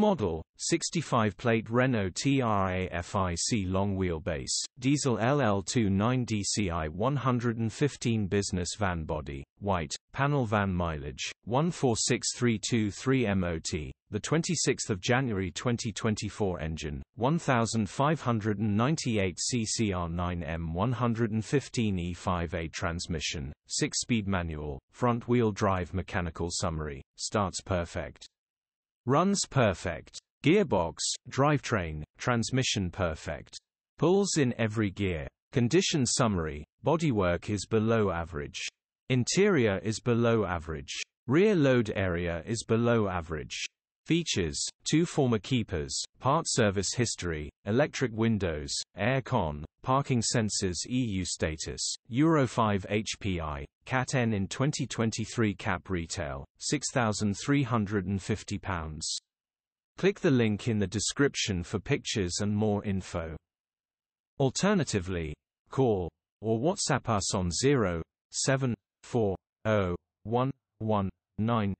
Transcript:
Model, 65-plate Renault TRAFIC long wheelbase, diesel LL29 DCI 115 business van body, white, panel van mileage, 146323 MOT, the 26th of January 2024 engine, 1598 CCR9M 115 E5A transmission, 6-speed manual, front-wheel drive mechanical summary, starts perfect. Runs perfect. Gearbox, drivetrain, transmission perfect. Pulls in every gear. Condition summary, bodywork is below average. Interior is below average. Rear load area is below average. Features, two former keepers, part service history, electric windows, air con, parking sensors EU status, Euro 5 HPI, CAT N in 2023 cap retail, £6,350. Click the link in the description for pictures and more info. Alternatively, call or WhatsApp us on 0 7 4 0 1 1 9 9